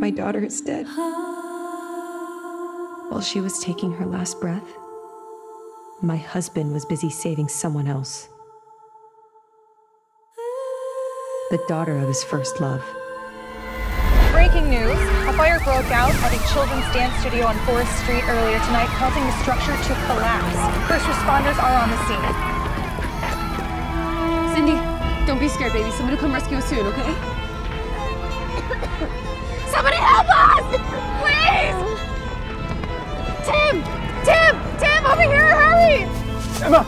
My daughter is dead. While she was taking her last breath, my husband was busy saving someone else. The daughter of his first love. Breaking news. A fire broke out at a children's dance studio on Forest Street earlier tonight, causing the structure to collapse. First responders are on the scene. Cindy, don't be scared, baby. Somebody will come rescue us soon, okay? Somebody help us! Please! Tim! Tim! Tim, over here, hurry! Emma!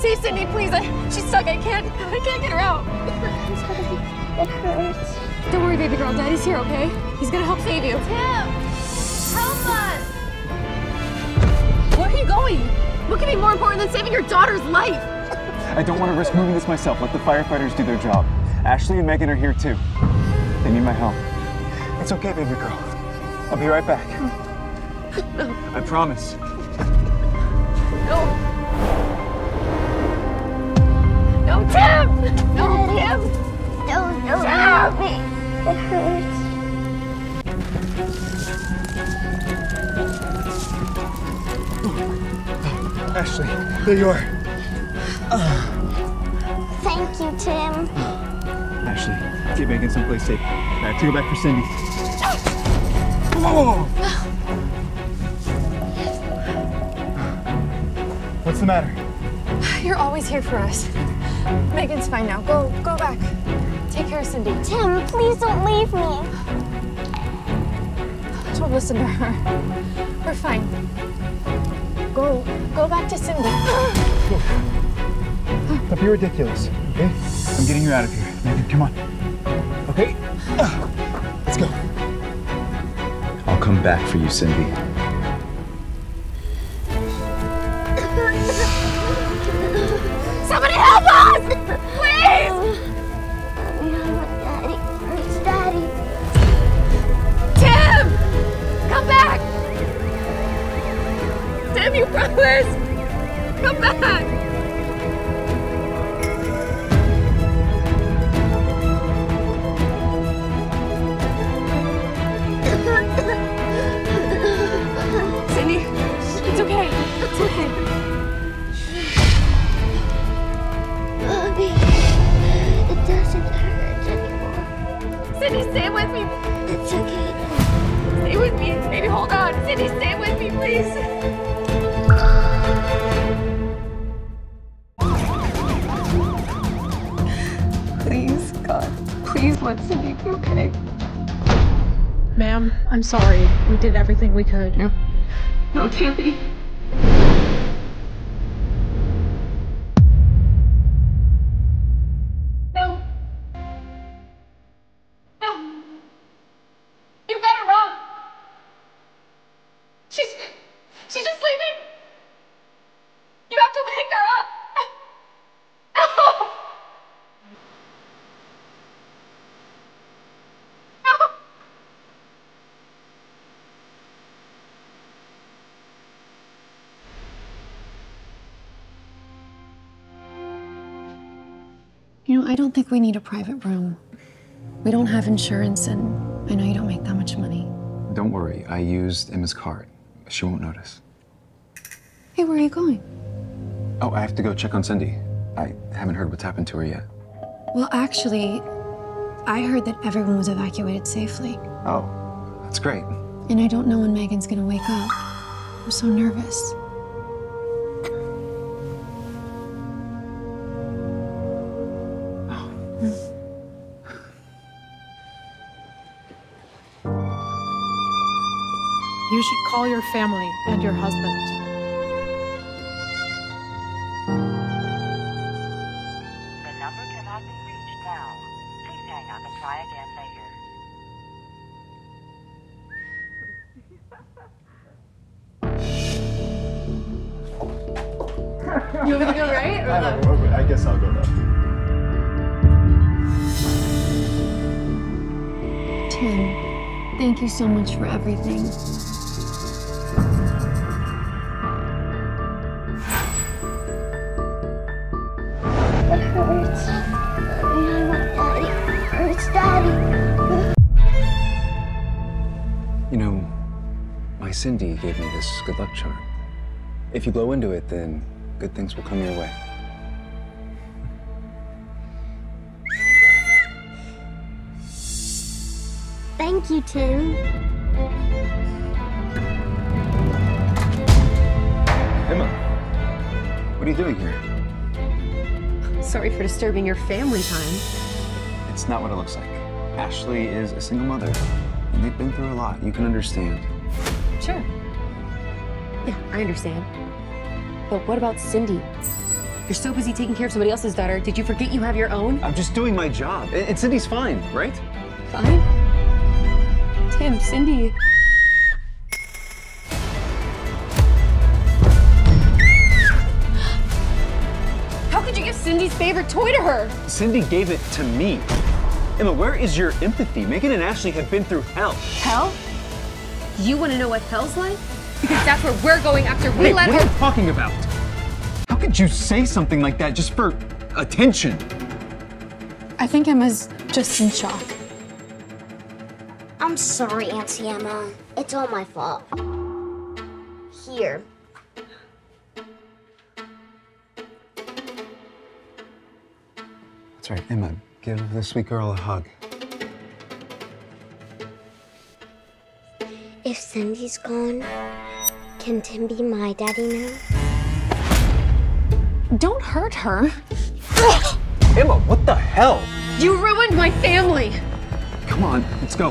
Save Cindy, please. I, she's stuck. I can't. I can't get her out. I'm sorry. It hurts. Don't worry, baby girl. Daddy's here, okay? He's gonna help save you. Tim! Help us! Where are you going? What could be more important than saving your daughter's life? I don't want to risk moving this myself. Let the firefighters do their job. Ashley and Megan are here too. They need my help. It's okay, baby girl. I'll be right back. No. I promise. No. No, Tim! No, Tim! Don't, don't Stop! hurt me. It hurts. Ashley, there you are. Thank you, Tim. Ashley, get Megan someplace safe. I have to go back for Cindy. Whoa! What's the matter? You're always here for us. Megan's fine now. Go, go back. Take care of Cindy. Tim, please don't leave me. Don't listen to her. We're fine. Go, go back to Cindy. Don't be ridiculous, okay? I'm getting you out of here. Megan, come on. Okay? Let's go. I'll come back for you, Cindy. It's okay. Mommy. It doesn't hurt anymore. Cindy, stay with me. It's okay. Stay with me. Baby, hold on. Cindy, stay with me, please. Please, God. Please let Cindy be okay. Ma'am, I'm sorry. We did everything we could. No, Tammy. You know, I don't think we need a private room. We don't have insurance, and I know you don't make that much money. Don't worry, I used Emma's card. She won't notice. Hey, where are you going? Oh, I have to go check on Cindy. I haven't heard what's happened to her yet. Well, actually, I heard that everyone was evacuated safely. Oh, that's great. And I don't know when Megan's gonna wake up. I'm so nervous. You should call your family and your husband. The number cannot be reached now. Please hang up and try again later. You want me to go right or left? I guess I'll go left. Tim, thank you so much for everything. It hurts. Daddy. It hurts, Daddy. You know, my Cindy gave me this good luck charm. If you blow into it, then good things will come your way. Thank you, Tim. Emma, what are you doing here? Sorry for disturbing your family time. It's not what it looks like. Ashley is a single mother, and they've been through a lot. You can understand. Sure. Yeah, I understand. But what about Cindy? You're so busy taking care of somebody else's daughter. Did you forget you have your own? I'm just doing my job. And Cindy's fine, right? Fine. Tim, Cindy. Favorite toy to her? Cindy gave it to me. Emma, where is your empathy? Megan and Ashley have been through hell. Hell? You want to know what hell's like? Because that's where we're going after we Hey, let what are you talking about? How could you say something like that just for attention? I think Emma's just in shock. I'm sorry, Auntie Emma. It's all my fault. Here. Right, Emma. Give the sweet girl a hug. If Cindy's gone, can Tim be my daddy now? Don't hurt her. Emma, what the hell? You ruined my family. Come on, let's go.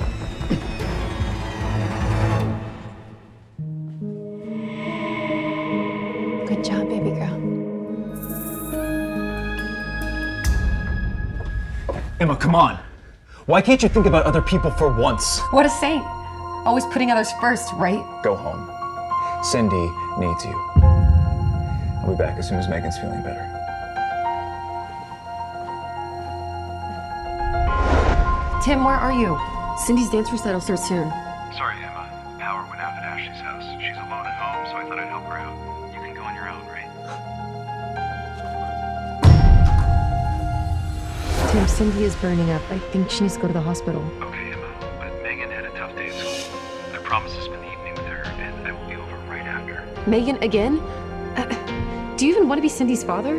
Good job, baby girl. Emma, come on. Why can't you think about other people for once? What a saint. Always putting others first, right? Go home. Cindy needs you. I'll be back as soon as Megan's feeling better. Tim, where are you? Cindy's dance recital starts soon. Sorry, Tim, Cindy is burning up. I think she needs to go to the hospital. Okay, Emma. But Megan had a tough day at school. I promise to spend the evening with her, and I will be over right after. Megan, again? Uh, do you even want to be Cindy's father?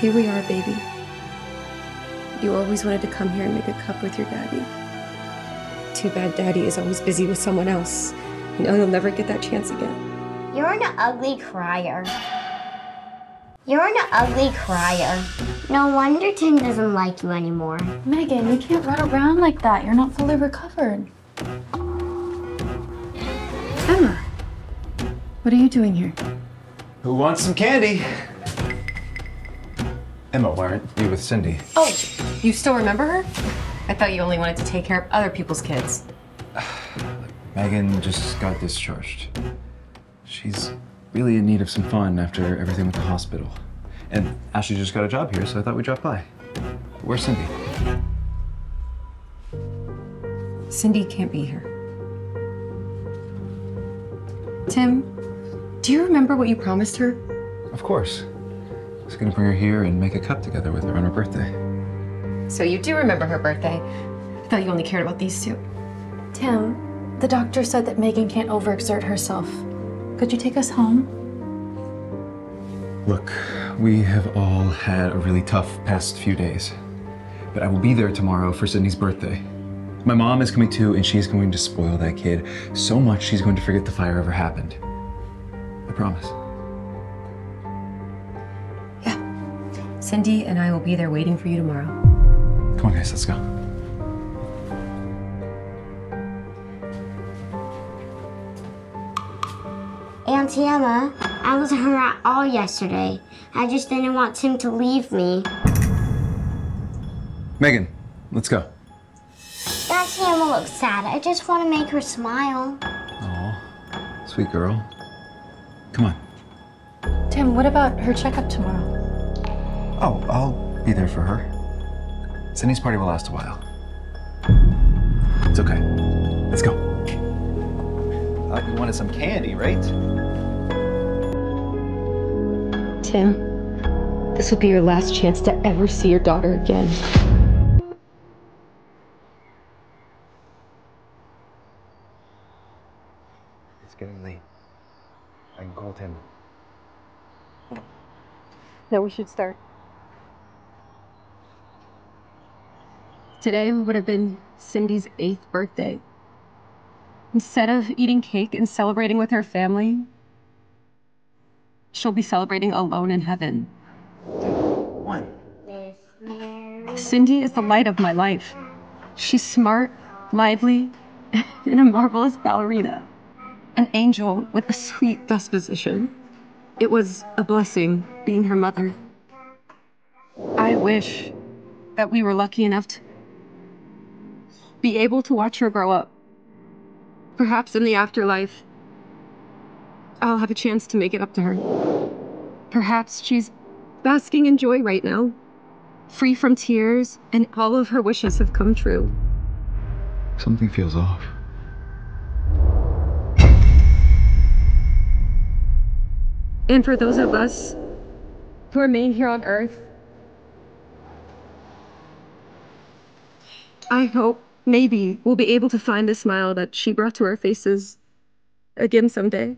Here we are, baby. You always wanted to come here and make a cup with your daddy. Too bad daddy is always busy with someone else. You know, he'll never get that chance again. You're an ugly crier. You're an ugly crier. No wonder Tim doesn't like you anymore. Megan, you can't run around like that. You're not fully recovered. Emma, what are you doing here? Who wants some candy? Emma, why aren't you with Cindy? Oh, you still remember her? I thought you only wanted to take care of other people's kids. Megan just got discharged. She's really in need of some fun after everything with the hospital. And Ashley just got a job here, so I thought we'd drop by. Where's Cindy? Cindy can't be here. Tim, do you remember what you promised her? Of course. I was gonna bring her here and make a cup together with her on her birthday. So you do remember her birthday. I thought you only cared about these two. Tim, the doctor said that Megan can't overexert herself. Could you take us home? Look, we have all had a really tough past few days. But I will be there tomorrow for Cindy's birthday. My mom is coming too, and she's going to spoil that kid so much she's going to forget the fire ever happened. I promise. Yeah. Cindy and I will be there waiting for you tomorrow. Come on, guys, let's go. Auntie Emma, I was hung out all yesterday. I just didn't want Tim to leave me. Megan, let's go. Auntie Emma looks sad. I just want to make her smile. Aw, sweet girl. Come on. Tim, what about her checkup tomorrow? Oh, I'll be there for her. Cindy's party will last a while. It's okay. Let's go. Thought you wanted some candy, right? Tim, this will be your last chance to ever see your daughter again. It's getting late. I can call Tim. No, we should start. Today would have been Cindy's eighth birthday. Instead of eating cake and celebrating with her family, she'll be celebrating alone in heaven. One. Cindy is the light of my life. She's smart, lively, and a marvelous ballerina. An angel with a sweet disposition. It was a blessing being her mother. I wish that we were lucky enough to be able to watch her grow up. Perhaps in the afterlife, I'll have a chance to make it up to her. Perhaps she's basking in joy right now, free from tears, and all of her wishes have come true. Something feels off. And for those of us who remain here on Earth, I hope maybe we'll be able to find the smile that she brought to our faces again someday.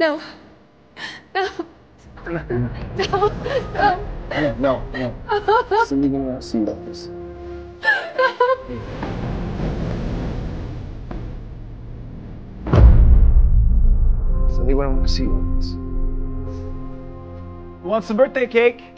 No. No. No. No. No, no. Cindy gonna see this. Cindy, want to see. Who wants some birthday cake?